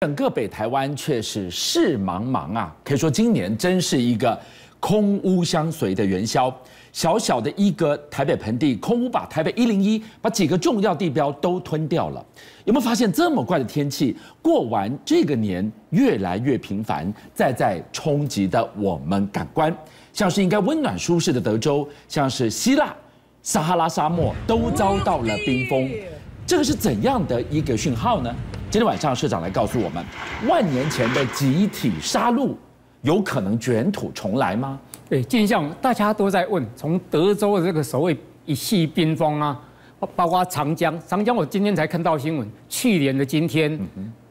整个北台湾却是事茫茫啊，可以说今年真是一个空屋相随的元宵。小小的一个台北盆地，空屋把台北一零一把几个重要地标都吞掉了。有没有发现这么怪的天气？过完这个年越来越频繁，再在冲击的我们感官，像是应该温暖舒适的德州，像是希腊、撒哈拉沙漠都遭到了冰封。这个是怎样的一个讯号呢？今天晚上，社长来告诉我们，万年前的集体杀戮有可能卷土重来吗？对，现象大家都在问，从德州的这个所谓一系冰封啊，包括长江，长江我今天才看到新闻，去年的今天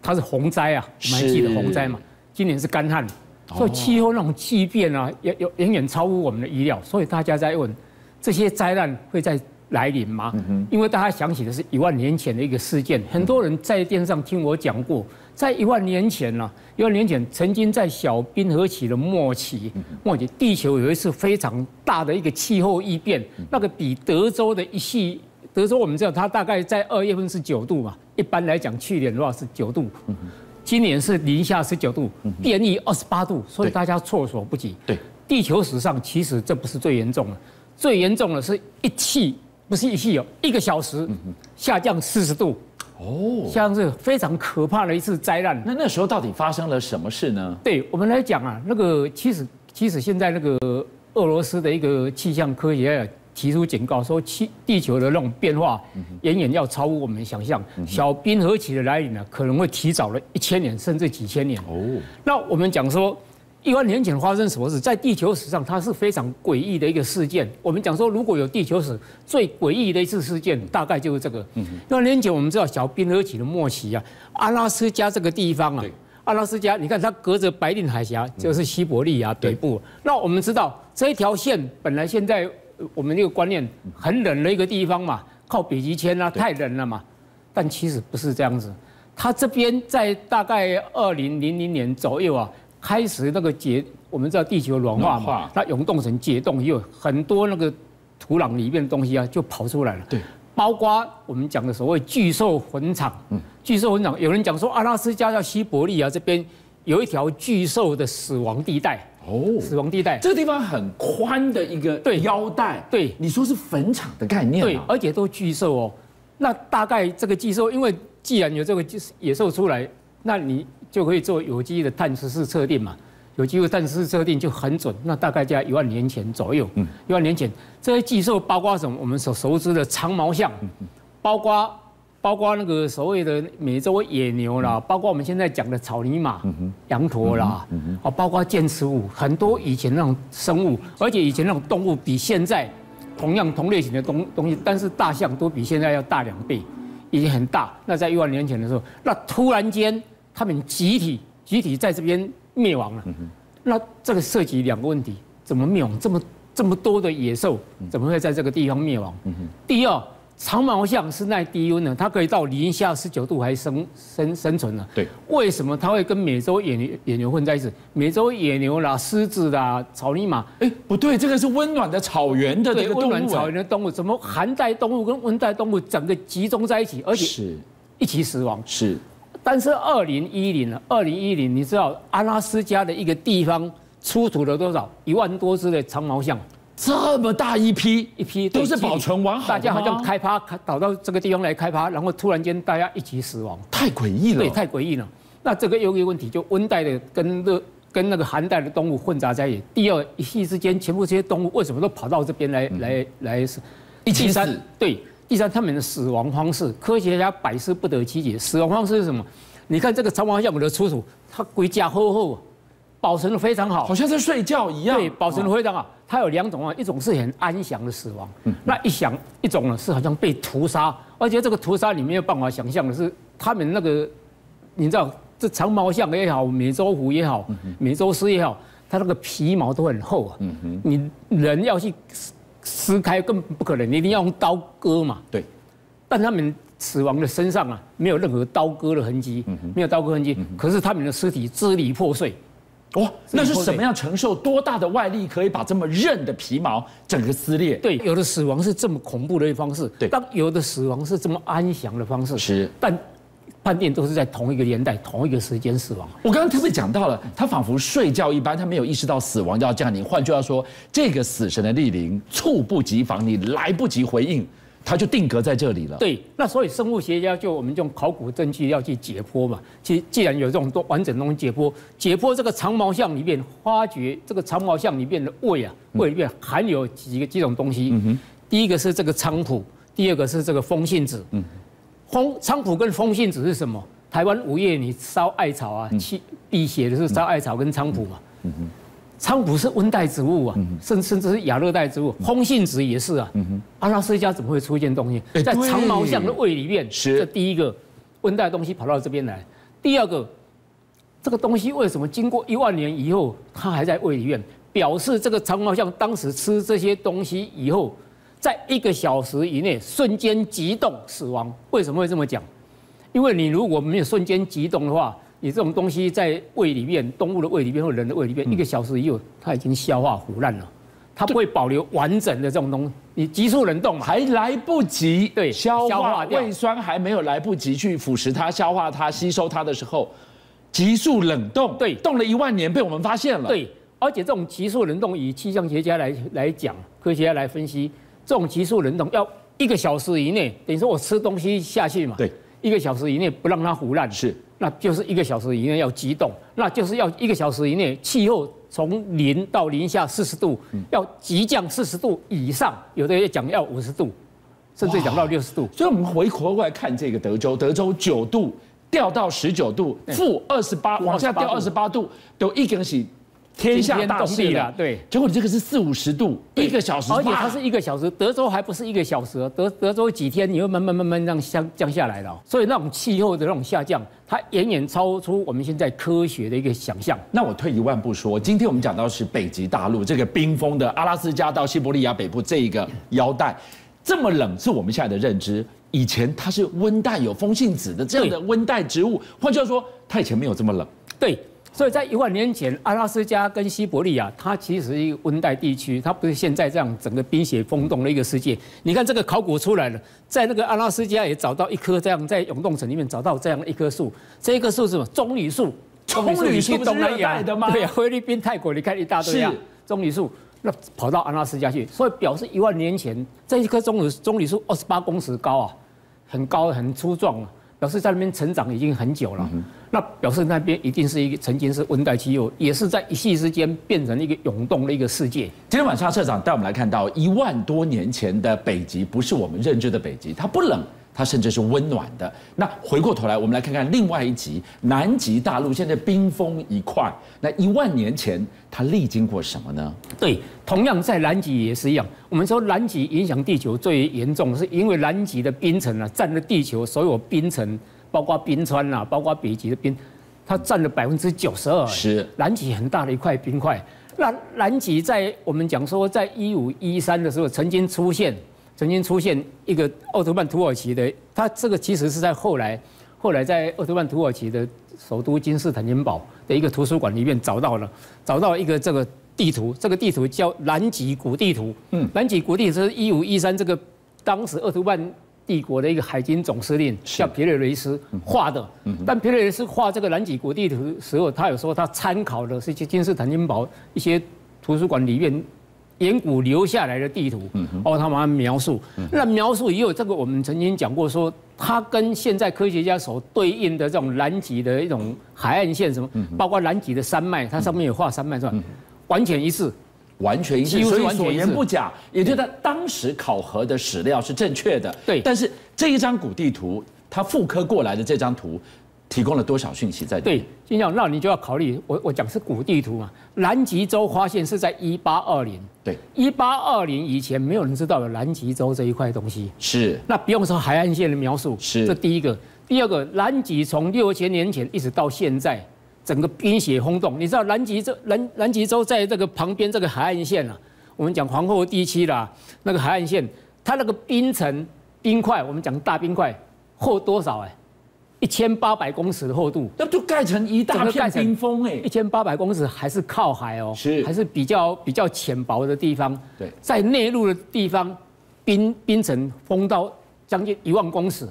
它是洪灾啊，我们还记得洪灾嘛？今年是干旱，所以气候那种巨变啊，也有远远超乎我们的意料，所以大家在问，这些灾难会在。来临吗？因为大家想起的是一万年前的一个事件，很多人在电视上听我讲过，在一万年前呢，一万年前曾经在小冰河期的末期，末期地球有一次非常大的一个气候异变，那个比德州的一系，德州我们知道它大概在二月份是九度嘛，一般来讲去年的话是九度，今年是零下十九度，变异二十八度，所以大家措手不及。对，地球史上其实这不是最严重的，最严重的是一气。不是一气哦，一个小时下降四十度，哦，像是非常可怕的一次灾难。那那时候到底发生了什么事呢？对我们来讲啊，那个其实其实现在那个俄罗斯的一个气象科学家提出警告说，气地球的那种变化远远要超乎我们想象，小冰河期的来临呢，可能会提早了一千年甚至几千年。哦，那我们讲说。一万年前发生什么事？在地球史上，它是非常诡异的一个事件。我们讲说，如果有地球史最诡异的一次事件，大概就是这个。一万年前，我们知道小冰河期的末期啊，阿拉斯加这个地方啊，阿拉斯加，你看它隔着白令海峡，就是西伯利亚北部。那我们知道这一条线本来现在我们这个观念很冷的一个地方嘛，靠北极圈啊，太冷了嘛。但其实不是这样子，它这边在大概二零零零年左右啊。开始那个解，我们知道地球暖化嘛，那永冻层解冻，以后很多那个土壤里面的东西啊，就跑出来了。对，包括我们讲的所谓巨兽坟场。嗯，巨兽坟场，有人讲说阿拉斯加到西伯利亚这边有一条巨兽的死亡地带。哦，死亡地带，这个地方很宽的一个对腰带。对，你说是坟场的概念。对，而且都巨兽哦。那大概这个巨兽，因为既然有这个野兽出来，那你。就可以做有机的碳十四测定嘛？有机的碳十四测定就很准，那大概在一万年前左右。嗯，一万年前这些寄兽包括什么？我们所熟知的长毛象，包括包括那个所谓的美洲野牛啦，包括我们现在讲的草泥马、羊驼啦，哦，包括剑齿虎，很多以前那种生物，而且以前那种动物比现在同样同类型的东东西，但是大象都比现在要大两倍，已经很大。那在一万年前的时候，那突然间。他们集体集体在这边灭亡了，那这个涉及两个问题：怎么灭亡？这么这么多的野兽，怎么会在这个地方灭亡？第二，长毛象是耐低温的，它可以到零下十九度还生生生存呢。对，为什么它会跟美洲野牛野牛混在一起？美洲野牛啦、狮子啦、草泥马，哎，不对，这个是温暖的草原的这个温暖草原的动物，怎么寒带动物跟温带动物整个集中在一起，而且是一起死亡？是。但是二零一零呢？二零一零，你知道阿拉斯加的一个地方出土了多少？一万多只的长毛象，这么大一批一批都是保存完好大家好像开发开导到这个地方来开发，然后突然间大家一起死亡，太诡异了。对，太诡异了。那这个有一个问题，就温带的跟热跟那个寒带的动物混杂在一起。第二，一夕之间，全部这些动物为什么都跑到这边来来来死？一起死？对。第三，他们的死亡方式，科学家百思不得其解。死亡方式是什么？你看这个长毛象的出土，它龟甲厚厚，保存的非常好，好像在睡觉一样。对，保存的非常好。它有两种啊，一种是很安详的死亡，那一想一种呢是好像被屠杀，而且这个屠杀你没有办法想象的是，他们那个你知道，这长毛象也好，美洲虎也好，美洲狮也好，它那个皮毛都很厚啊。你人要去。撕开根本不可能，你一定要用刀割嘛。对，但他们死亡的身上啊，没有任何刀割的痕迹，没有刀割痕迹。可是他们的尸体支离破碎。哇，那是什么样承受多大的外力，可以把这么韧的皮毛整个撕裂？对，有的死亡是这么恐怖的一方式，对，但有的死亡是这么安详的方式。是，但判定都是在同一个年代、同一个时间死亡。我刚刚特别讲到了，他仿佛睡觉一般，他没有意识到死亡要降临。换句话说，这个死神的莅临猝不及防，你来不及回应，他就定格在这里了。对，那所以生物学家就我们用考古证据要去解剖嘛。既既然有这种多完整东西解剖，解剖这个长毛象里面，发掘这个长毛象里面的胃啊，胃里面含有几个几种东西。嗯哼，第一个是这个菖蒲，第二个是这个风信子。嗯。风菖蒲跟风信子是什么？台湾五月你烧艾草啊，去辟邪的是烧艾草跟菖蒲嘛。菖蒲是温带植物啊，甚甚至是亚热带植物。风信子也是啊。阿拉斯加怎么会出现东西？在长毛象的胃里面。是。这第一个温带东西跑到这边来。第二个，这个东西为什么经过一万年以后，它还在胃里面？表示这个长毛象当时吃这些东西以后。在一个小时以内瞬间急冻死亡，为什么会这么讲？因为你如果没有瞬间急冻的话，你这种东西在胃里面，动物的胃里面或人的胃里面，一个小时以后它已经消化腐烂了，它不会保留完整的这种东西。你急速冷冻还来不及对消化胃酸还没有来不及去腐蚀它、消化它、吸收它的时候，急速冷冻对冻了一万年被我们发现了。对，而且这种急速冷冻以气象学家来来讲，科学家来分析。这种急速冷冻要一个小时以内，等于说我吃东西下去嘛，对，一个小时以内不让它腐烂，是，那就是一个小时以内要急冻，那就是要一个小时以内气候从零到零下四十度，要急降四十度以上，有的也讲要五十度，甚至讲到六十度。所以我们回过来看这个德州，德州九度掉到十九度，负二十八往下掉二十八度，都一根起。天下大地了，对。结果你这个是四五十度，一个小时，而且它是一个小时。德州还不是一个小时，德德州几天你会慢慢慢慢让降降下来的。所以那种气候的那种下降，它远远超出我们现在科学的一个想象。那我退一万步说，今天我们讲到是北极大陆这个冰封的阿拉斯加到西伯利亚北部这一个腰带，这么冷是我们现在的认知。以前它是温带有风信子的这样的温带植物，换句话说，它以前没有这么冷。对。所以在一万年前，阿拉斯加跟西伯利亚，它其实是一个温带地区，它不是现在这样整个冰雪封冻的一个世界。你看这个考古出来了，在那个阿拉斯加也找到一棵这样，在永冻层里面找到这样一棵树，这一棵树是什么？棕榈树。棕榈树是热带的吗？对，菲律宾、泰国，你看一大堆啊，棕榈树，那跑到阿拉斯加去，所以表示一万年前这一棵棕榈棕榈树二十八公尺高啊，很高很粗壮啊。表示在那边成长已经很久了，那表示那边一定是一个曾经是温带气候，也是在一夕之间变成一个涌动的一个世界。今天晚上社长带我们来看到一万多年前的北极，不是我们认知的北极，它不冷。它甚至是温暖的。那回过头来，我们来看看另外一极南极大陆，现在冰封一块。那一万年前，它历经过什么呢？对，同样在南极也是一样。我们说南极影响地球最严重，是因为南极的冰层啊，占了地球所有冰层，包括冰川啊，包括北极的冰，它占了百分之九十二。是南极很大的一块冰块。那南极在我们讲说，在一五一三的时候曾经出现。曾经出现一个奥特曼土耳其的，它这个其实是在后来，后来在奥特曼土耳其的首都金士坦丁堡的一个图书馆里面找到了，找到一个这个地图，这个地图叫南极古地图。嗯，南极古地图是一五一三这个当时奥特曼帝国的一个海军总司令叫皮雷雷斯画的。嗯，但皮雷雷斯画这个南极古地图时候，他有说他参考的是君士坦丁堡一些图书馆里面。远古留下来的地图，哦，他们描述，那描述也有这个，我们曾经讲过，说它跟现在科学家所对应的这种南极的一种海岸线什么，包括南极的山脉，它上面有画山脉是吧？完全一致，完全一致，所以所言不假，也就得当时考核的史料是正确的。对，但是这一张古地图，它复刻过来的这张图。提供了多少讯息在？对，金讲，那你就要考虑，我我讲是古地图嘛。南极洲发现是在一八二零，对，一八二零以前没有人知道有南极洲这一块东西。是，那不用说海岸线的描述，是这第一个。第二个，南极从六千年前一直到现在，整个冰雪轰动。你知道南极洲南南极洲在这个旁边这个海岸线啊，我们讲皇后地区啦，那个海岸线，它那个冰层冰块，我们讲大冰块厚多少哎？一千八百公尺的厚度，那就盖成一大片冰封哎！一千八百公尺还是靠海哦，是还是比较比较浅薄的地方。对，在内陆的地方，冰冰层封到将近一万公尺，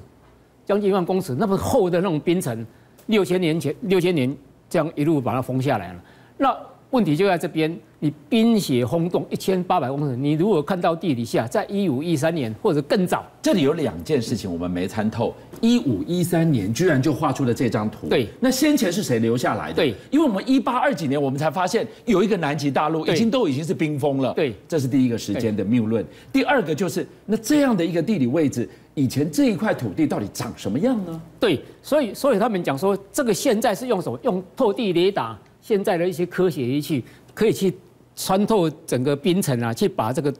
将近一万公尺，那么厚的那种冰层，六千年前六千年这样一路把它封下来了。那问题就在这边，你冰雪轰动一千八百公尺，你如果看到地底下，在一五一三年或者更早，这里有两件事情我们没参透。一五一三年居然就画出了这张图，对，那先前是谁留下来的？对，因为我们一八二几年我们才发现有一个南极大陆已经都已经是冰封了，对，这是第一个时间的谬论。第二个就是那这样的一个地理位置，以前这一块土地到底长什么样呢？对，所以所以他们讲说，这个现在是用什么？用透地雷达，现在的一些科学仪器可以去穿透整个冰层啊，去把这个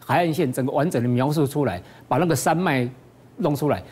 海岸线整个完整的描述出来，把那个山脉弄出来。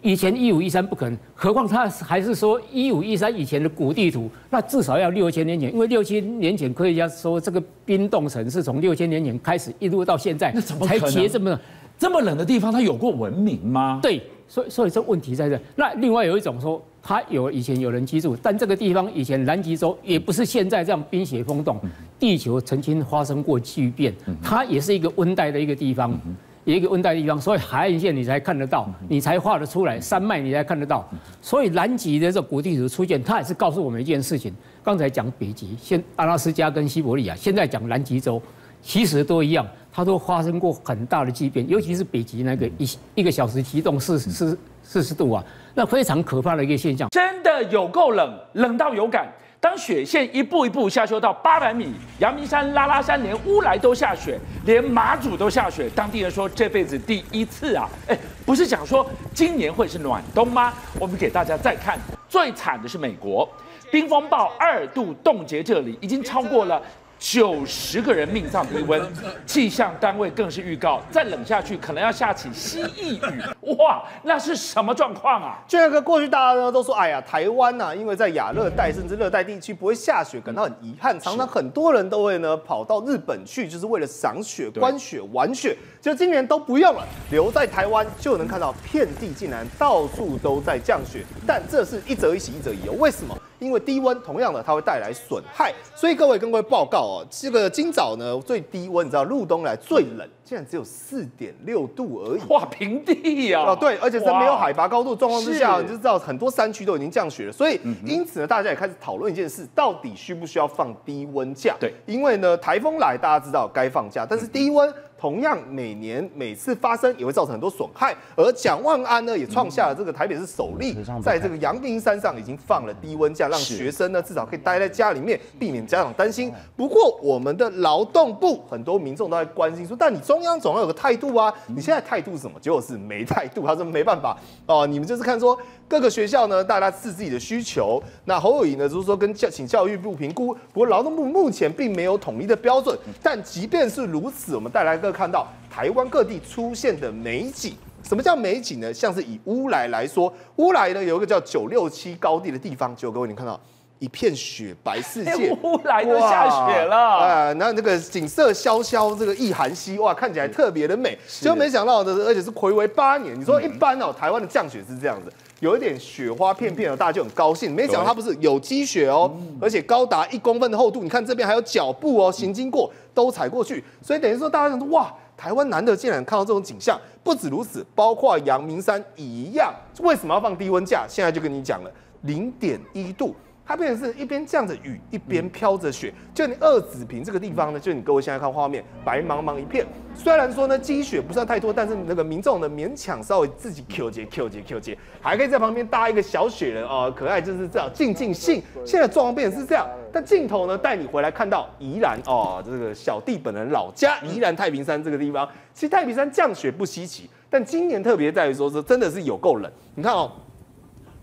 以前一五一三不可能，何况他还是说一五一三以前的古地图，那至少要六千年前，因为六千年前科学家说这个冰冻层是从六千年前开始一路到现在，那怎么才结这么这么冷的地方，它有过文明吗？对，所以所以这问题在这。那另外有一种说，它有以前有人居住，但这个地方以前南极洲也不是现在这样冰雪封冻，地球曾经发生过巨变，它也是一个温带的一个地方。有一个温带地方，所以海岸线你才看得到，你才画得出来，山脉你才看得到。所以南极的这古地图出现，它也是告诉我们一件事情。刚才讲北极，现阿拉斯加跟西伯利亚，现在讲南极洲，其实都一样，它都发生过很大的巨变，尤其是北极那个一一个小时急冻四四四十度啊，那非常可怕的一个现象。真的有够冷，冷到有感。当雪线一步一步下修到八百米，阳明山、拉拉山连乌来都下雪，连马祖都下雪。当地人说这辈子第一次啊！哎，不是讲说今年会是暖冬吗？我们给大家再看，最惨的是美国，冰风暴二度冻结这里，已经超过了。九十个人命丧低温，气象单位更是预告，再冷下去可能要下起蜥蜴雨。哇，那是什么状况啊？俊哥，过去大家呢都说，哎呀，台湾呐、因为在亚热带甚至热带地区不会下雪，感到很遗憾。常常很多人都会呢跑到日本去，就是为了赏雪、观雪、玩雪。就今年都不用了，留在台湾就能看到遍地竟然到处都在降雪。但这是一则一喜一则一忧，为什么？因为低温，同样的它会带来损害。所以各位跟各位报告哦，这个今早呢最低温，你知道入冬来最冷，竟然只有四点六度而已。哇，平地呀、哦，对，而且在没有海拔高度的状况之下，你就知道很多山区都已经降雪了。所以，因此呢，大家也开始讨论一件事：到底需不需要放低温假？对因为呢，台风来，大家知道该放假，但是低温。同样，每年每次发生也会造成很多损害，而蒋万安呢也创下了这个台北市首例，在这个阳明山上已经放了低温假，让学生呢至少可以待在家里面，避免家长担心。不过，我们的劳动部很多民众都在关心说，但你中央总要有个态度啊，你现在态度是什么？结果是没态度，他说没办法哦，你们就是看说各个学校呢，大家自自己的需求。那侯友谊呢，就是说跟教请教育部评估，不过劳动部目前并没有统一的标准。但即便是如此，我们带来各看到台湾各地出现的美景。什么叫美景呢？像是以乌来来说，乌来呢有一个叫九六七高地的地方，就各位你看到一片雪白世界哎，乌来都下雪了啊，然后那个景色萧萧，这个意寒溪，哇，看起来特别的美。结果没想到的，而且是暌违八年。你说一般哦，台湾的降雪是这样子，有一点雪花片片的，大家就很高兴。没想到它不是有积雪哦，而且高达一公分的厚度。你看这边还有脚步哦，行经过都踩过去，所以等于说大家想说哇。台湾难得竟然看到这种景象，不止如此，包括阳明山一样。为什么要放低温假？现在就跟你讲了，零点一度。它变成是一边降着雨，一边飘着雪。就你二子坪这个地方呢，就你各位现在看画面，白茫茫一片。虽然说呢积雪不算太多，但是那个民众呢勉强稍微自己 Q 节 Q 节 Q 节，还可以在旁边搭一个小雪人哦，可爱就是这样静静兴。现在状况变成是这样，但镜头呢带你回来看到宜兰哦，这个小弟本人老家宜兰太平山这个地方，其实太平山降雪不稀奇，但今年特别在于说是真的是有够冷。你看哦。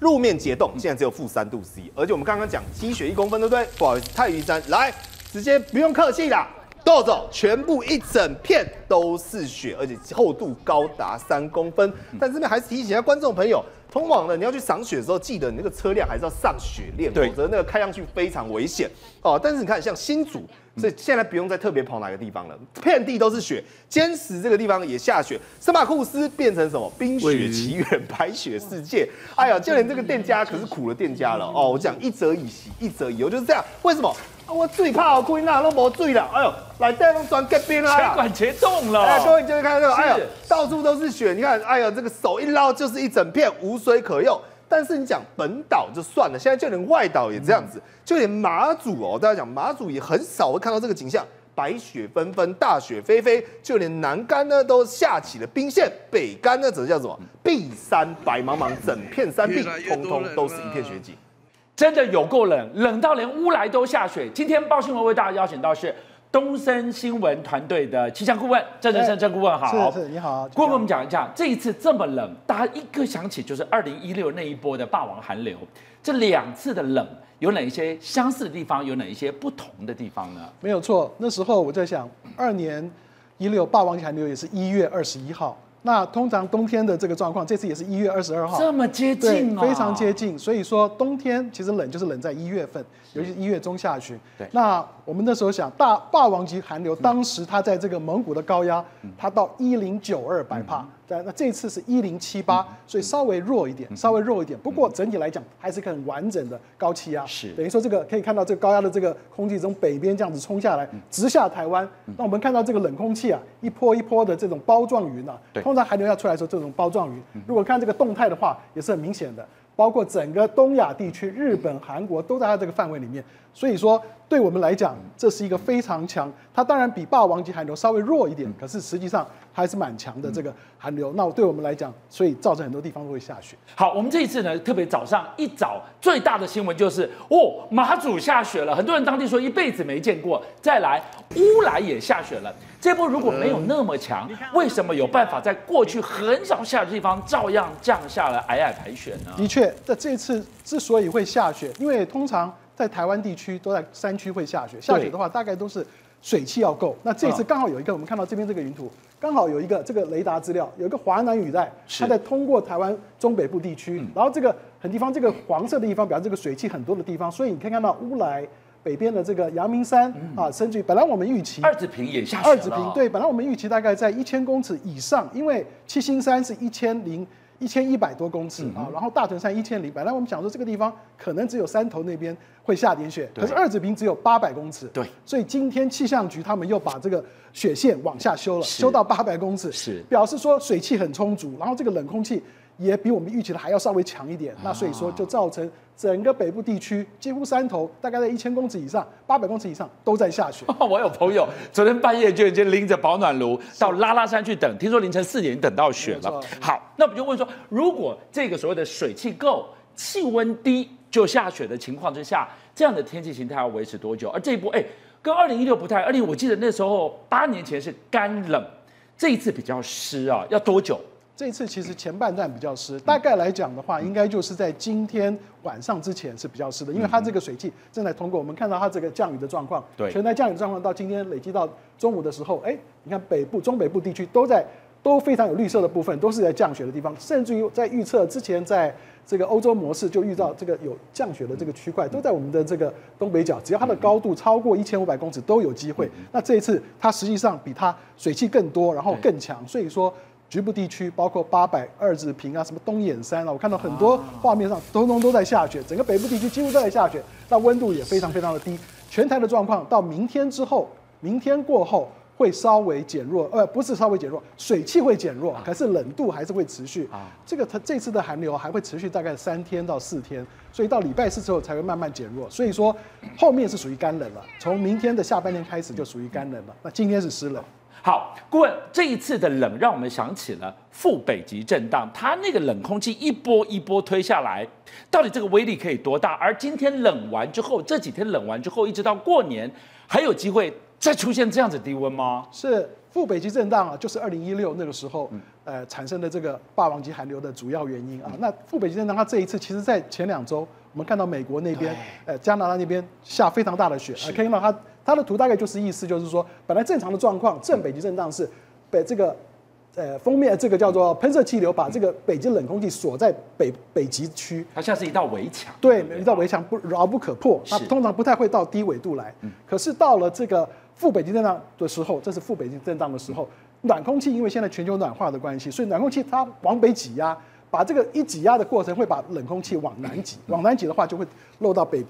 路面结冻，现在只有负三度 C，而且我们刚刚讲积雪一公分，对不对？不好意思，太平山来，直接不用客气啦，豆走，全部一整片都是雪，而且厚度高达三公分。但这边还是提醒一下观众朋友，通往呢你要去赏雪的时候，记得你那个车辆还是要上雪链，否则那个开上去非常危险哦。但是你看，像新竹。所以现在不用再特别跑哪个地方了，遍地都是雪。坚石这个地方也下雪，圣马库斯变成什么？冰雪奇缘，白雪世界。哎呀，就连这个店家可是苦了店家了哦。我讲一则以喜，一则以忧，就是这样。为什么？啊我最怕我亏那都没醉了。哎呦，来带动转隔边全啊！管结冻了。哎，各位你就会看这个，是哎呀，到处都是雪。你看，哎呀，这个手一捞就是一整片无水可用。但是你讲本岛就算了，现在就连外岛也这样子，就连马祖哦，大家讲马祖也很少会看到这个景象，白雪纷纷，大雪飞飞，就连南干呢都下起了冰线，北干呢则叫什么？碧山白茫茫，整片山壁通通都是一片雪景。真的有够冷，冷到连乌来都下雪。今天报新闻为大家邀请到是。东森新闻团队的气象顾问郑仁生郑顾问好，是是你好，顾问我们讲一下，这一次这么冷，大家一个想起就是二零一六那一波的霸王寒流，这两次的冷有哪一些相似的地方，有哪一些不同的地方呢？没有错，那时候我在想，二年一六霸王寒流也是一月二十一号。那通常冬天的这个状况，这次也是一月二十二号，这么接近非常接近。所以说冬天其实冷就是冷在一月份，尤其一月中下旬。对，那我们那时候想，大霸王级寒流，当时它在这个蒙古的高压，它到一零九二百帕。那这次是一零七八，所以稍微弱一点，稍微弱一点。不过整体来讲，还是很完整的高气压。是，等于说这个可以看到这个高压的这个空气从北边这样子冲下来，直下台湾。那我们看到这个冷空气啊，一波一波的这种包状云啊，通常寒流要出来的时候，这种包状云，如果看这个动态的话，也是很明显的。包括整个东亚地区，日本、韩国都在它这个范围里面。所以说，对我们来讲，这是一个非常强。它当然比霸王级寒流稍微弱一点，可是实际上还是蛮强的这个寒流。那对我们来讲，所以造成很多地方都会下雪。好，我们这一次呢，特别早上一早最大的新闻就是哦，马祖下雪了，很多人当地说一辈子没见过。再来，乌来也下雪了。这波如果没有那么强，为什么有办法在过去很少下的地方照样降下了皑皑白雪呢？的确，在这次之所以会下雪，因为通常。在台湾地区都在山区会下雪，下雪的话大概都是水汽要够。那这次刚好有一个，我们看到这边这个云图，刚好有一个这个雷达资料，有一个华南雨带，它在通过台湾中北部地区，然后这个很地方，这个黄色的地方表示这个水汽很多的地方，所以你可以看到乌来北边的这个阳明山啊，甚至于本来我们预期二子坪也下雪二子坪对，本来我们预期大概在一千公尺以上，因为七星山是一千零。一千一百多公尺啊，然后大屯山一千零，本来我们想说这个地方可能只有山头那边会下点雪，可是二子坪只有八百公尺，对，所以今天气象局他们又把这个雪线往下修了，修到八百公尺，是。表示说水汽很充足，然后这个冷空气。也比我们预期的还要稍微强一点，那所以说就造成整个北部地区几乎山头大概在一千公尺以上、八百公尺以上都在下雪。我有朋友昨天半夜就已经拎着保暖炉到拉拉山去等，听说凌晨四点等到雪了。好，那我们就问说，如果这个所谓的水汽够、气温低就下雪的情况之下，这样的天气形态要维持多久？而这一波，哎，跟二零一六不太，二零我记得那时候八年前是干冷，这一次比较湿啊，要多久？这次其实前半段比较湿，大概来讲的话，应该就是在今天晚上之前是比较湿的，因为它这个水汽正在通过。我们看到它这个降雨的状况，对，全台降雨状况到今天累积到中午的时候，哎，你看北部、中北部地区都在都非常有绿色的部分，都是在降雪的地方，甚至于在预测之前，在这个欧洲模式就遇到这个有降雪的这个区块，都在我们的这个东北角，只要它的高度超过一千五百公尺都有机会。那这一次它实际上比它水汽更多，然后更强，所以说。局部地区包括八百二子坪啊，什么东眼山啊，我看到很多画面上通通都在下雪，整个北部地区几乎都在下雪，那温度也非常非常的低。全台的状况到明天之后，明天过后会稍微减弱，呃，不是稍微减弱，水汽会减弱，可是冷度还是会持续。啊，这个它这次的寒流还会持续大概三天到四天，所以到礼拜四之后才会慢慢减弱。所以说后面是属于干冷了，从明天的下半天开始就属于干冷了。那今天是湿冷。好，顾问，这一次的冷让我们想起了副北极震荡，它那个冷空气一波一波推下来，到底这个威力可以多大？而今天冷完之后，这几天冷完之后，一直到过年，还有机会再出现这样子低温吗？是副北极震荡啊，就是二零一六那个时候，呃，产生的这个霸王级寒流的主要原因啊。那副北极震荡它这一次，其实在前两周，我们看到美国那边，呃，加拿大那边下非常大的雪，可以看到它。它的图大概就是意思，就是说，本来正常的状况，正北极震荡是北这个，呃，封面这个叫做喷射气流，把这个北极冷空气锁在北北极区，它像是一道围墙，对，一道围墙不牢不可破，它通常不太会到低纬度来。可是到了这个副北极震荡的时候，这是副北极震荡的时候，暖空气因为现在全球暖化的关系，所以暖空气它往北挤压，把这个一挤压的过程会把冷空气往南挤，往南挤的话就会漏到北。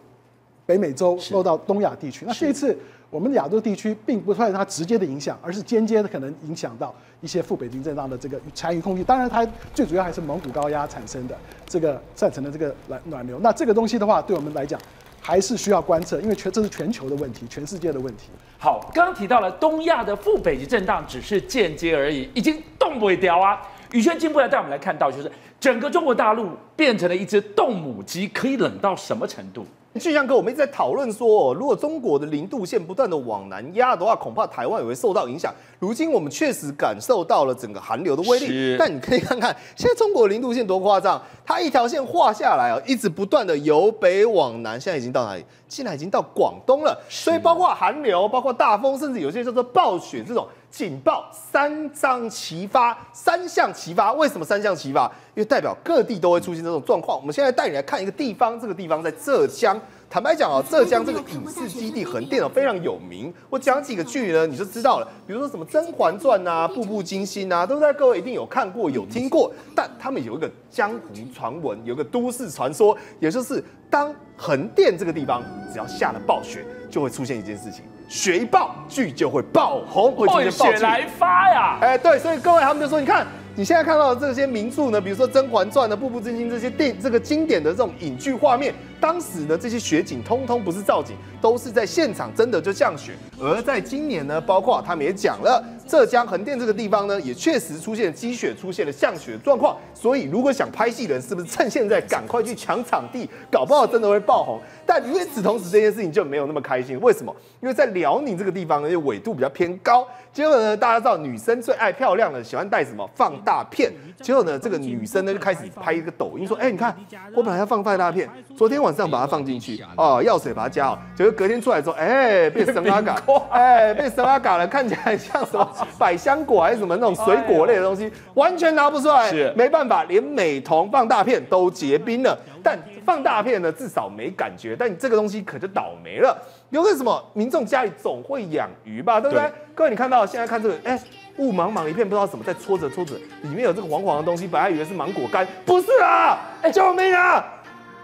北美洲落到东亚地区。那这一次我们亚洲地区并不算它直接的影响，而是间接的可能影响到一些副北极震荡的这个残余空气。当然，它最主要还是蒙古高压产生的这个造成的这个暖暖流。那这个东西的话，对我们来讲还是需要观测，因为全这是全球的问题，全世界的问题。好，刚刚提到了东亚的副北极震荡只是间接而已，已经动不掉啊。宇轩进一步来带我们来看到，就是整个中国大陆变成了一只冻母鸡，可以冷到什么程度？巨象哥，我们一直在讨论说，如果中国的零度线不断的往南压的话，恐怕台湾也会受到影响。如今我们确实感受到了整个寒流的威力，但你可以看看现在中国零度线多夸张，它一条线画下来啊，一直不断的由北往南，现在已经到哪里？现在已经到广东了。所以包括寒流，包括大风，甚至有些叫做暴雪这种。警报三张齐发，三项齐发。为什么三项齐发？因为代表各地都会出现这种状况。我们现在带你来看一个地方，这个地方在浙江。坦白讲哦，浙江这个影视基地横店哦非常有名。我讲几个剧呢，你就知道了。比如说什么《甄嬛传》啊，《步步惊心》啊，都在各位一定有看过、有听过。但他们有一个江湖传闻，有个都市传说，也就是当横店这个地方只要下了暴雪，就会出现一件事情。雪一爆，剧就会爆红，会直接爆雪来发呀！哎，对，所以各位他们就说，你看你现在看到的这些名著呢，比如说《甄嬛传》的《步步惊心》这些电这个经典的这种影剧画面，当时呢这些雪景通通不是造景，都是在现场真的就降雪。而在今年呢，包括他们也讲了。浙江横店这个地方呢，也确实出现积雪、出现了降雪状况。所以，如果想拍戏的人，是不是趁现在赶快去抢场地？搞不好真的会爆红。但与此同时，这件事情就没有那么开心。为什么？因为在辽宁这个地方呢，因为纬度比较偏高。结果呢，大家知道女生最爱漂亮的，喜欢带什么放大片。结果呢，这个女生呢就开始拍一个抖音，说：“哎，你看，我本来要放放大片，昨天晚上把它放进去，哦，药水把它加好，结果隔天出来之后，哎，变神阿嘎，哎，变神阿嘎了，看起来像什么？”百香果还是什么那种水果类的东西，完全拿不出来。是没办法，连美瞳放大片都结冰了。但放大片呢，至少没感觉。但你这个东西可就倒霉了。有个什么民众家里总会养鱼吧，对不对？各位，你看到现在看这个，哎，雾茫茫一片，不知道什么在搓着搓着，里面有这个黄黄的东西，本来以为是芒果干，不是啊！哎，救命啊！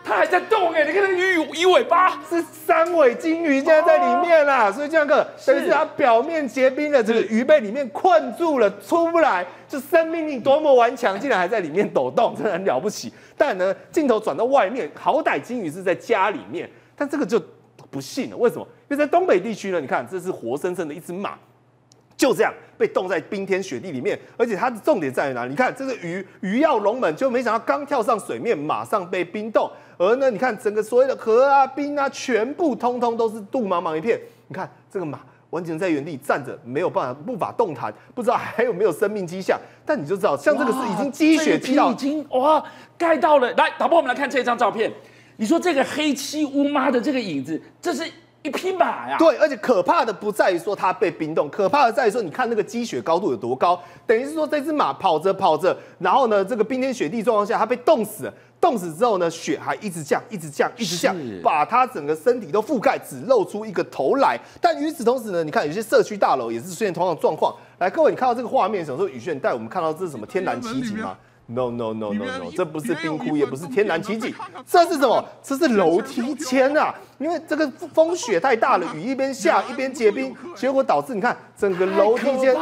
它还在动哎，你看那个鱼鱼尾巴是三尾金鱼，现在在里面啦，所以这样个等于是它表面结冰了，这个鱼被里面困住了，出不来，这生命力多么顽强，竟然还在里面抖动，真的很了不起。但呢，镜头转到外面，好歹金鱼是在家里面，但这个就不信了，为什么？因为在东北地区呢，你看这是活生生的一只马。就这样被冻在冰天雪地里面，而且它的重点在于哪？你看这个鱼，鱼要龙门，就没想到刚跳上水面，马上被冰冻。而呢，你看整个所有的河啊、冰啊，全部通通都是雾茫茫一片。你看这个马完全在原地站着，没有办法无法动弹，不知道还有没有生命迹象。但你就知道，像这个是已经积雪积到，已经哇盖到了。来，导播，我们来看这张照片。你说这个黑漆乌妈的这个影子，这是？一匹马呀，对，而且可怕的不在于说它被冰冻，可怕的在于说，你看那个积雪高度有多高，等于是说这只马跑着跑着，然后呢，这个冰天雪地状况下，它被冻死了，冻死之后呢，雪还一直降，一直降，一直降，把它整个身体都覆盖，只露出一个头来。但与此同时呢，你看有些社区大楼也是出现同样的状况。来，各位，你看到这个画面，想说宇轩带我们看到这是什么天然奇景吗？No no no no no，这不是冰窟，也不是天然奇景，这是什么？这是楼梯间啊！因为这个风雪太大了，雨一边下一边结冰，结果导致你看整个楼梯间，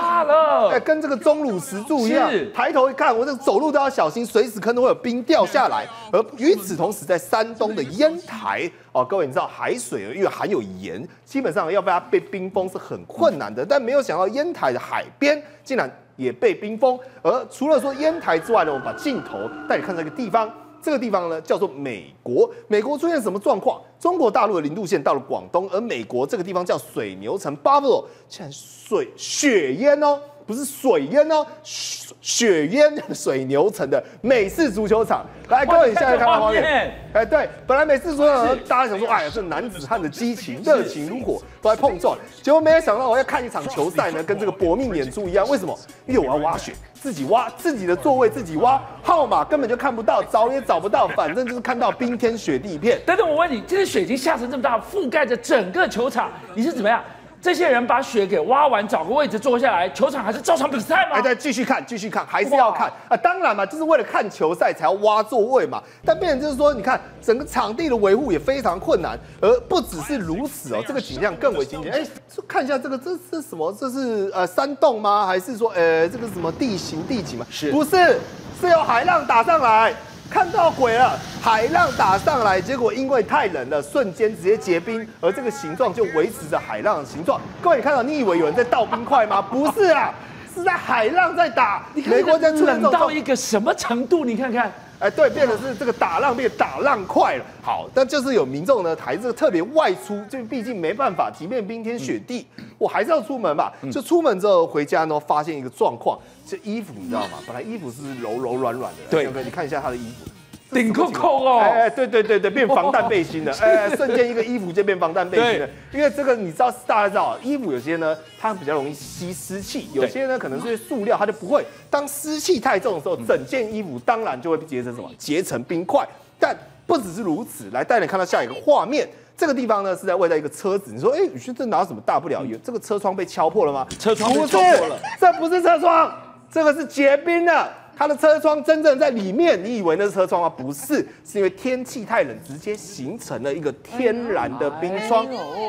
哎，跟这个钟乳石柱一样。抬头一看，我这走路都要小心，随时可能会有冰掉下来。而与此同时，在山东的烟台哦，各位你知道海水因为含有盐，基本上要被它被冰封是很困难的。但没有想到烟台的海边竟然。也被冰封，而除了说烟台之外呢，我们把镜头带你看这个地方，这个地方呢叫做美国。美国出现什么状况？中国大陆的零度线到了广东，而美国这个地方叫水牛城 （Buffalo），竟然水雪淹哦。不是水淹哦，雪淹水牛城的美式足球场。来，各位现在看看画面。哎，对，本来美式足球场大家想说，哎呀，这男子汉的激情、热情如火都在碰撞，结果没有想到，我要看一场球赛呢，跟这个搏命演出一样。为什么？因为我要挖雪，自己挖自己的座位，自己挖号码根本就看不到，找也找不到，反正就是看到冰天雪地一片。等等，我问你，这些雪已经下成这么大，覆盖着整个球场，你是怎么样？这些人把雪给挖完，找个位置坐下来，球场还是照常比赛吗？哎，对，继续看，继续看，还是要看啊！当然嘛，就是为了看球赛才要挖座位嘛。但变成就是说，你看整个场地的维护也非常困难，而不只是如此哦，这个景象更为惊人。哎，看一下这个，这是什么？这是呃山洞吗？还是说呃这个什么地形地景吗？是，不是？是由海浪打上来。看到鬼了，海浪打上来，结果因为太冷了，瞬间直接结冰，而这个形状就维持着海浪的形状。各位，你看到，你以为有人在倒冰块吗？不是啊，是在海浪在打。你看，美国在冷到一个什么程度？你看看，哎，对，变的是这个打浪变打浪快了。好，但就是有民众呢，还是特别外出，就毕竟没办法，即便冰天雪地，我还是要出门吧。就出门之后回家呢，发现一个状况。这衣服你知道吗？本来衣服是柔柔软软的，对，你看一下他的衣服，顶扣扣哦，哎，对对对对，变防弹背心了，哎，瞬间一个衣服就变防弹背心了。因为这个你知道，大家知道，衣服有些呢，它比较容易吸湿气，有些呢可能是塑料，它就不会。当湿气太重的时候，整件衣服当然就会结成什么？结成冰块。但不只是如此，来带你看到下一个画面，这个地方呢是在位在一个车子，你说，哎，宇轩这哪有什么大不了？有这个车窗被敲破了吗？车窗被敲破了，这不是车窗。这个是结冰的，它的车窗真正在里面，你以为那是车窗吗？不是，是因为天气太冷，直接形成了一个天然的冰窗。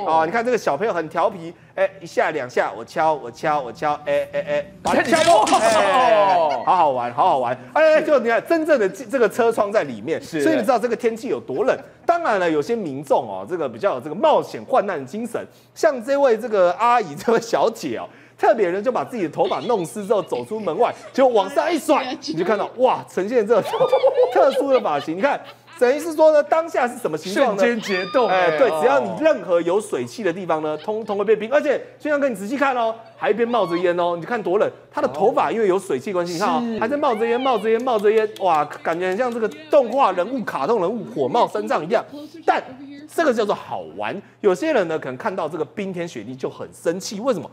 哦，你看这个小朋友很调皮，哎，一下两下，我敲我敲我敲，哎哎哎，把它敲破，好好玩，好好玩。哎，就你看真正的这个车窗在里面，所以你知道这个天气有多冷。当然了，有些民众哦，这个比较有这个冒险患难的精神，像这位这个阿姨，这位小姐哦。特别人就把自己的头发弄湿之后走出门外，就往上一甩，你就看到哇，呈现这 特殊的发型。你看，等于是说呢，当下是什么形状呢？瞬间结冻。哎，对，只要你任何有水汽的地方呢，通通会变冰。而且，轩阳哥，你仔细看哦，还一边冒着烟哦，你看多冷。他的头发因为有水汽关系，你看哦，还在冒着烟，冒着烟，冒着烟，哇，感觉很像这个动画人物、卡通人物火冒三丈一样。但这个叫做好玩。有些人呢，可能看到这个冰天雪地就很生气，为什么？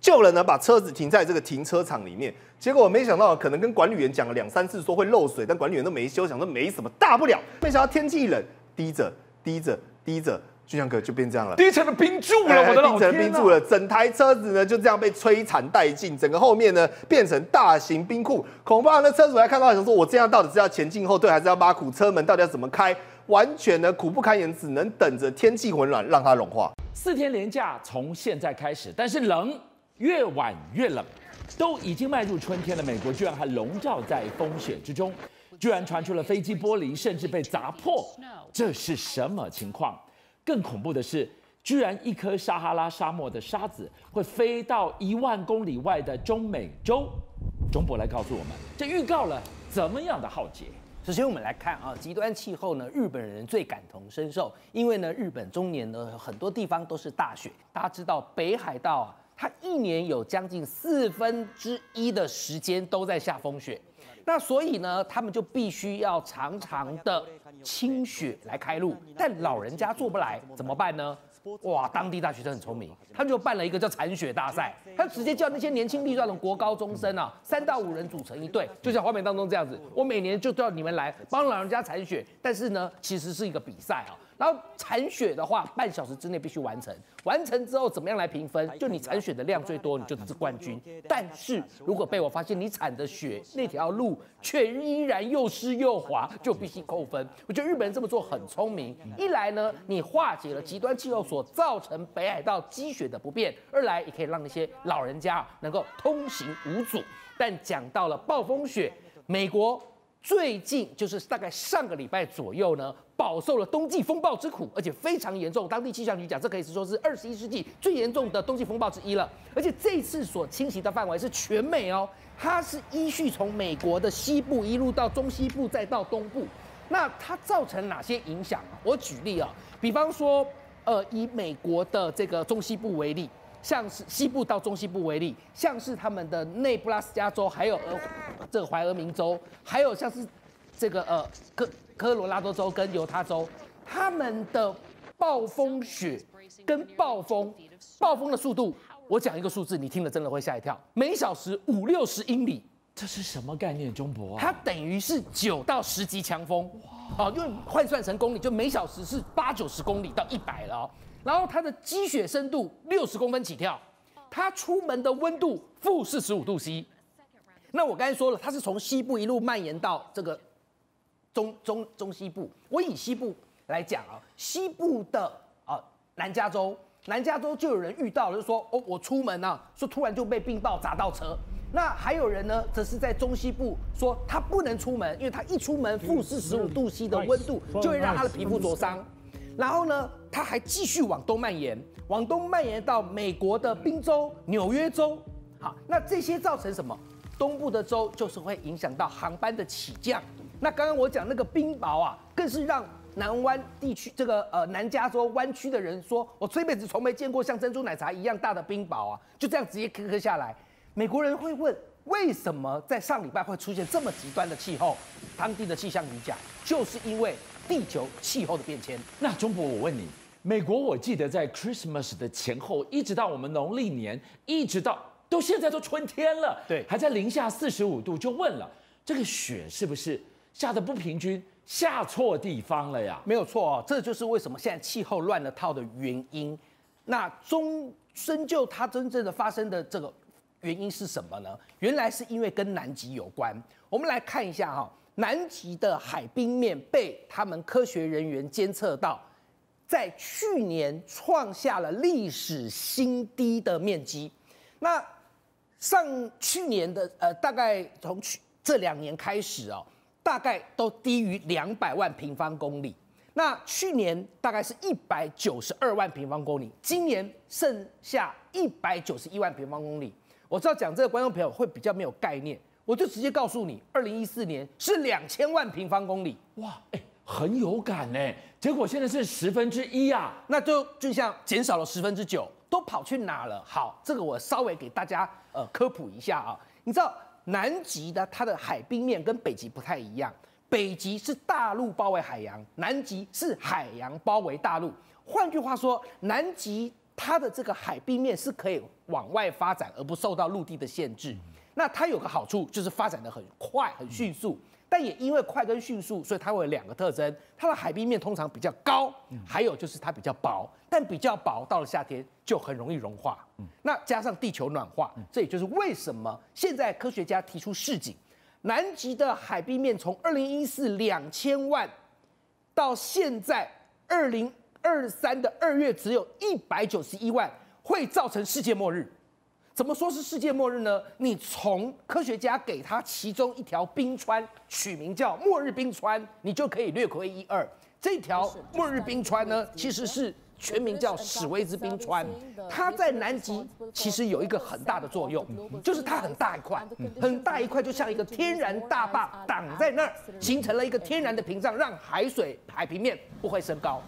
救人呢，把车子停在这个停车场里面，结果我没想到，可能跟管理员讲了两三次，说会漏水，但管理员都没修，想说没什么大不了。没想到天气冷，滴着滴着滴着，俊祥哥就变这样了，滴成了冰柱了，我的老天！冰柱了，整台车子呢就这样被摧残殆尽，整个后面呢变成大型冰库。恐怕那车主还看到想说，我这样到底是要前进后退，还是要挖苦车门到底要怎么开？完全呢苦不堪言，只能等着天气混暖让它融化。四天连假从现在开始，但是冷。越晚越冷，都已经迈入春天的美国，居然还笼罩在风雪之中，居然传出了飞机玻璃甚至被砸破，这是什么情况？更恐怖的是，居然一颗撒哈拉沙漠的沙子会飞到一万公里外的中美洲。中博来告诉我们，这预告了怎么样的浩劫？首先我们来看啊，极端气候呢，日本人最感同身受，因为呢，日本中年呢很多地方都是大雪，大家知道北海道啊。它一年有将近四分之一的时间都在下风雪，那所以呢，他们就必须要常常的清雪来开路，但老人家做不来，怎么办呢？哇，当地大学生很聪明，他就办了一个叫铲雪大赛，他直接叫那些年轻力壮的国高中生啊，三到五人组成一队，就像画面当中这样子，我每年就叫你们来帮老人家铲雪，但是呢，其实是一个比赛啊。然后铲雪的话，半小时之内必须完成。完成之后怎么样来评分？就你铲雪的量最多，你就是冠军。但是如果被我发现你铲的雪那条路却依然又湿又滑，就必须扣分。我觉得日本人这么做很聪明。一来呢，你化解了极端气候所造成北海道积雪的不便；二来也可以让那些老人家能够通行无阻。但讲到了暴风雪，美国最近就是大概上个礼拜左右呢。饱受了冬季风暴之苦，而且非常严重。当地气象局讲，这可以是说是二十一世纪最严重的冬季风暴之一了。而且这次所侵袭的范围是全美哦，它是依序从美国的西部一路到中西部，再到东部。那它造成哪些影响？我举例啊，比方说，呃，以美国的这个中西部为例，像是西部到中西部为例，像是他们的内布拉斯加州，还有俄这个怀俄明州，还有像是这个呃科。科罗拉多州跟犹他州，他们的暴风雪跟暴风，暴风的速度，我讲一个数字，你听了真的会吓一跳，每小时五六十英里，这是什么概念，中博啊？它等于是九到十级强风，哦，因为换算成公里，就每小时是八九十公里到一百了哦。然后它的积雪深度六十公分起跳，它出门的温度负四十五度 C。那我刚才说了，它是从西部一路蔓延到这个中中中西部。我以西部来讲啊，西部的啊南加州，南加州就有人遇到了，就说哦，我出门啊，说突然就被冰雹砸到车。那还有人呢，则是在中西部说他不能出门，因为他一出门负四十五度 C 的温度就会让他的皮肤灼伤。然后呢，他还继续往东蔓延，往东蔓延到美国的宾州、纽约州。好，那这些造成什么？东部的州就是会影响到航班的起降。那刚刚我讲那个冰雹啊，更是让南湾地区这个呃南加州湾区的人说，我这辈子从没见过像珍珠奶茶一样大的冰雹啊，就这样直接磕磕下来。美国人会问，为什么在上礼拜会出现这么极端的气候？当地的气象局讲，就是因为地球气候的变迁。那中博，我问你，美国我记得在 Christmas 的前后，一直到我们农历年，一直到都现在都春天了，对还在零下四十五度，就问了，这个雪是不是下的不平均，下错地方了呀？没有错哦，这就是为什么现在气候乱了套的原因。那中深究它真正的发生的这个原因是什么呢？原来是因为跟南极有关。我们来看一下哈、南极的海冰面被他们科学人员监测到，在去年创下了历史新低的面积。那上去年的呃，大概从去这两年开始哦，大概都低于两百万平方公里。那去年大概是一百九十二万平方公里，今年剩下一百九十一万平方公里。我知道讲这个观众朋友会比较没有概念，我就直接告诉你，二零一四年是两千万平方公里。哇，哎，很有感哎，结果现在是十分之一啊。那就就像减少了十分之九，都跑去哪了？好，这个我稍微给大家呃科普一下啊。你知道南极的它的海冰面跟北极不太一样，北极是大陆包围海洋，南极是海洋包围大陆。换句话说，南极它的这个海冰面是可以往外发展，而不受到陆地的限制。那它有个好处就是发展的很快、很迅速，但也因为快跟迅速，所以它会有两个特征：它的海冰面通常比较高，还有就是它比较薄。但比较薄，到了夏天就很容易融化。那加上地球暖化，这也就是为什么现在科学家提出示警，南极的海冰面从二零一四两千万到现在二零二三的二月只有一百九十一万，会造成世界末日。怎么说是世界末日呢？你从科学家给它其中一条冰川取名叫末日冰川，你就可以略窥一二。这条末日冰川呢，其实是全名叫史威兹冰川，它在南极其实有一个很大的作用，就是它很大一块，很大一块，就像一个天然大坝挡在那儿，形成了一个天然的屏障，让海水海平面不会升高。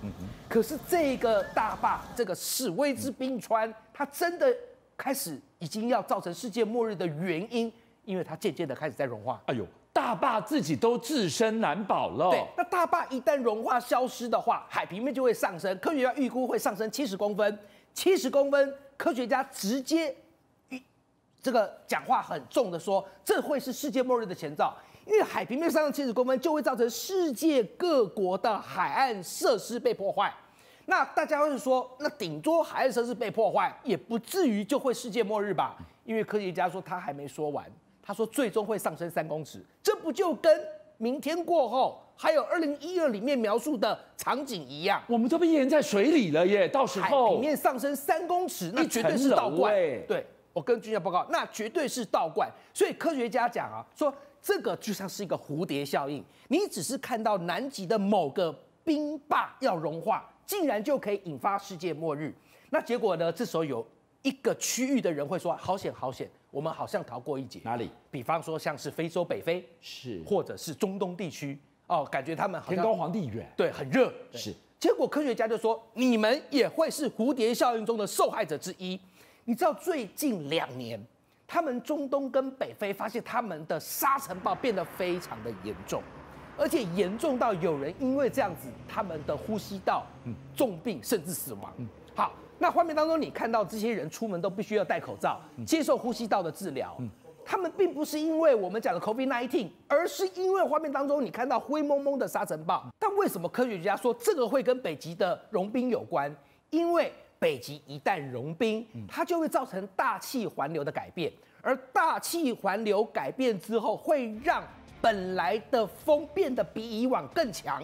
可是这个大坝，这个史威兹冰川，它真的开始已经要造成世界末日的原因，因为它渐渐的开始在融化。哎呦，大坝自己都自身难保了。对，那大坝一旦融化消失的话，海平面就会上升，科学家预估会上升七十公分，七十公分，科学家直接预这个讲话很重的说，这会是世界末日的前兆。因为海平面上升七十公分，就会造成世界各国的海岸设施被破坏。那大家会说，那顶多海岸设施被破坏，也不至于就会世界末日吧？因为科学家说他还没说完，他说最终会上升三公尺，这不就跟明天过后还有二零一二里面描述的场景一样？我们都被淹在水里了耶，到时海候平面上升三公尺，那一绝对是倒灌。欸对我跟军校报告，那绝对是倒灌。所以科学家讲啊，说这个就像是一个蝴蝶效应，你只是看到南极的某个冰坝要融化，竟然就可以引发世界末日。那结果呢？这时候有一个区域的人会说：好险好险，我们好像逃过一劫。哪里？比方说像是非洲北非，是或者是中东地区哦，感觉他们好像天高皇帝远。对，很热。是。结果科学家就说，你们也会是蝴蝶效应中的受害者之一。你知道最近两年，他们中东跟北非发现他们的沙尘暴变得非常的严重，而且严重到有人因为这样子，他们的呼吸道重病甚至死亡。好，那画面当中你看到这些人出门都必须要戴口罩，接受呼吸道的治疗。他们并不是因为我们讲的 COVID-19，而是因为画面当中你看到灰蒙蒙的沙尘暴。但为什么科学家说这个会跟北极的融冰有关？因为北极一旦融冰，它就会造成大气环流的改变，而大气环流改变之后，会让本来的风变得比以往更强。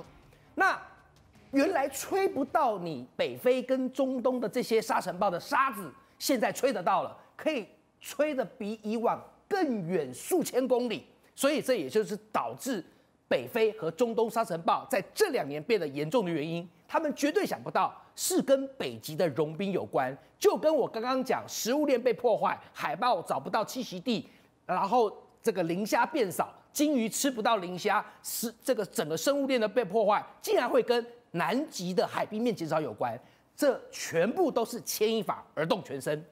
那原来吹不到你北非跟中东的这些沙尘暴的沙子，现在吹得到了，可以吹得比以往更远数千公里。所以这也就是导致北非和中东沙尘暴在这两年变得严重的原因。他们绝对想不到是跟北极的融冰有关，就跟我刚刚讲食物链被破坏，海豹找不到栖息地，然后这个磷虾变少，鲸鱼吃不到磷虾，是这个整个生物链的被破坏，竟然会跟南极的海冰面减少有关。这全部都是牵一发而动全身。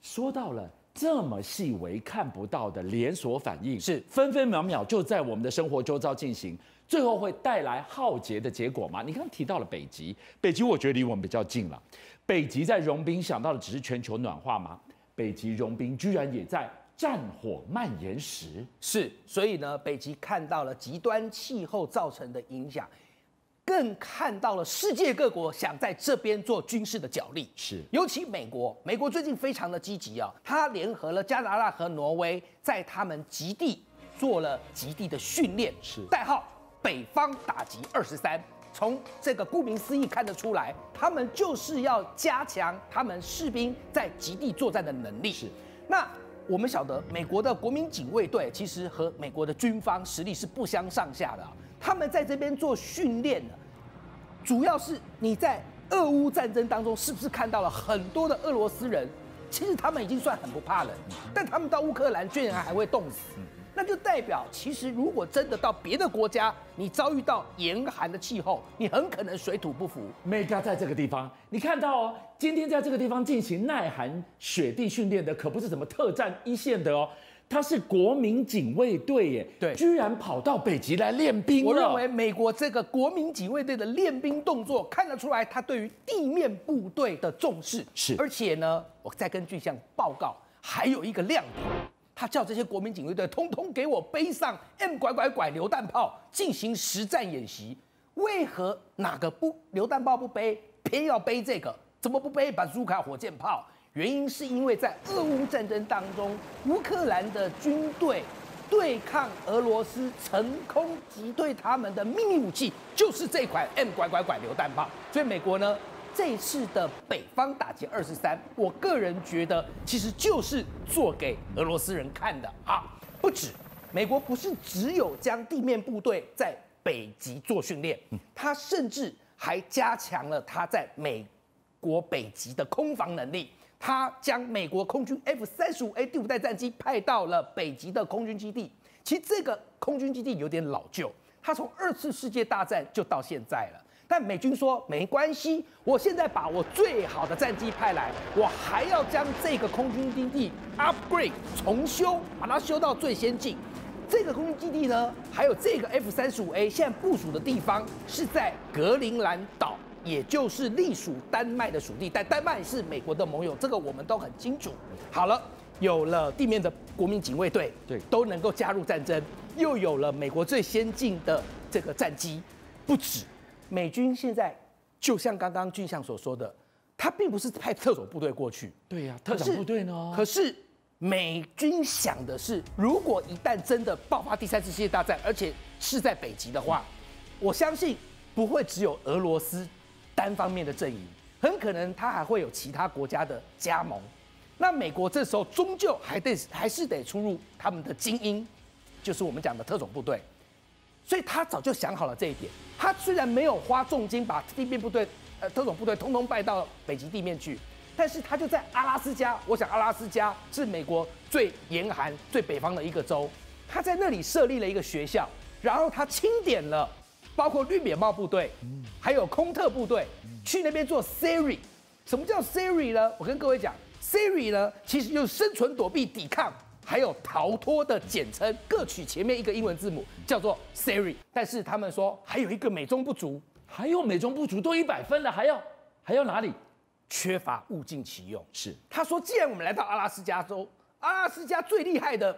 说到了这么细微看不到的连锁反应，是分分秒秒就在我们的生活周遭进行，最后会带来浩劫的结果吗？你刚刚提到了北极，北极我觉得离我们比较近了。北极在融冰，想到的只是全球暖化吗？北极融冰居然也在战火蔓延时，是，所以呢，北极看到了极端气候造成的影响，更看到了世界各国想在这边做军事的角力。是尤其美国，美国最近非常的积极啊，他联合了加拿大和挪威，在他们极地做了极地的训练，是代号北方打击二十三。从这个顾名思义看得出来，他们就是要加强他们士兵在极地作战的能力。是，那我们晓得，美国的国民警卫队其实和美国的军方实力是不相上下的。他们在这边做训练呢，主要是你在俄乌战争当中，是不是看到了很多的俄罗斯人？其实他们已经算很不怕了，但他们到乌克兰居然还会冻死，那就代表其实如果真的到别的国家，你遭遇到严寒的气候，你很可能水土不服。Mega 在这个地方，你看到哦，今天在这个地方进行耐寒雪地训练的，可不是什么特战一线的哦，他是国民警卫队耶，对。居然跑到北极来练兵我认为美国这个国民警卫队的练兵动作看得出来，他对于地面部队的重视。是。而且呢，我再跟巨象报告，还有一个亮点，他叫这些国民警卫队通通给我背上 M 拐拐拐榴弹炮进行实战演习。为何哪个不榴弹炮不背，偏要背这个？怎么不背把苏卡火箭炮？原因是因为在俄乌战争当中，乌克兰的军队对抗俄罗斯成功击退他们的秘密武器，就是这款 M 拐拐拐榴弹炮。所以美国呢，这次的北方打击二十三，我个人觉得其实就是做给俄罗斯人看的啊。不止，美国不是只有将地面部队在北极做训练，他甚至还加强了他在美国北极的空防能力。他将美国空军 F 三十五 A 第五代战机派到了北极的空军基地。其实这个空军基地有点老旧，它从二次世界大战就到现在了。但美军说没关系，我现在把我最好的战机派来，我还要将这个空军基地 upgrade 重修，把它修到最先进。这个空军基地呢，还有这个 F 三十五 A 现在部署的地方是在格陵兰岛。也就是隶属丹麦的属地，但丹麦是美国的盟友，这个我们都很清楚。好了，有了地面的国民警卫队，对都能够加入战争，又有了美国最先进的这个战机，不止，美军现在就像刚刚俊相所说的，他并不是派特种部队过去，对呀、特种部队呢？可是美军想的是，如果一旦真的爆发第三次世界大战，而且是在北极的话，我相信不会只有俄罗斯单方面的阵营，很可能他还会有其他国家的加盟。那美国这时候终究还得还是得出入他们的精英，就是我们讲的特种部队。所以他早就想好了这一点。他虽然没有花重金把地面部队、呃特种部队通通派到北极地面去，但是他就在阿拉斯加。我想阿拉斯加是美国最严寒、最北方的一个州，他在那里设立了一个学校，然后他清点了包括绿扁帽部队，还有空特部队去那边做 Siri。什么叫 Siri 呢？我跟各位讲，Siri 呢其实就是生存、躲避、抵抗。还有逃脱的简称，各取前面一个英文字母，叫做 Siri。但是他们说还有一个美中不足，还有美中不足都一百分了，还要还要哪里？缺乏物尽其用。是他说，既然我们来到阿拉斯加州，阿拉斯加最厉害的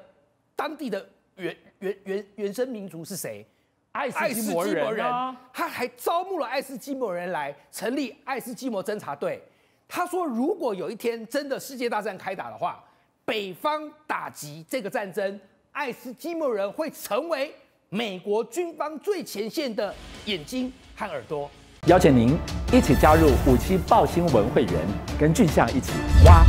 当地的原原原原生民族是谁？爱斯基摩人啊，他还招募了爱斯基摩人来成立爱斯基摩侦察队。他说，如果有一天真的世界大战开打的话，北方打击这个战争，爱斯基摩人会成为美国军方最前线的眼睛和耳朵。邀请您一起加入五七报新闻会员，跟俊相一起挖。